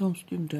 Constant